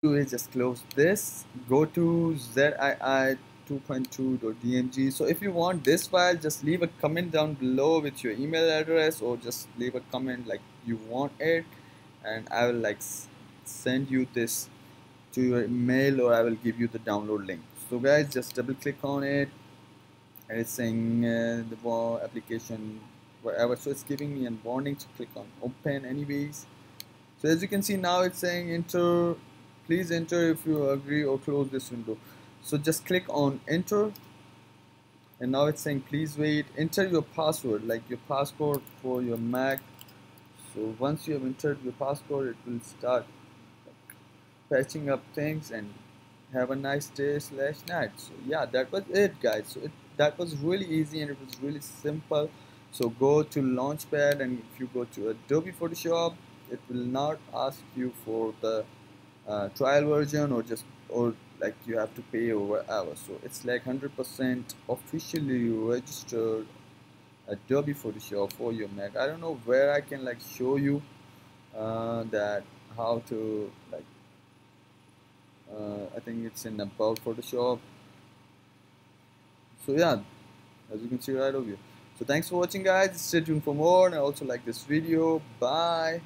do is just close this. Go to zii 2.2.dmg so if you want this file just leave a comment down below with your email address or just leave a comment like you want it. And I will like send you this to your email or I will give you the download link. So guys just double click on it. And it's saying uh, the application whatever. So it's giving me a warning to click on open anyways. So as you can see now it's saying enter please enter if you agree or close this window. So just click on enter. And now it's saying please wait. Enter your password like your password for your Mac. So once you have entered your password it will start patching up things and have a nice day slash night. So yeah that was it guys. So it, that was really easy and it was really simple. So go to launchpad and if you go to Adobe Photoshop it will not ask you for the uh, trial version or just or like you have to pay over whatever. So it's like 100% officially registered Adobe Photoshop for your Mac I don't know where I can like show you uh, that how to like uh, I think it's in about Photoshop so yeah as you can see right over here. So thanks for watching guys. Stay tuned for more and also like this video. Bye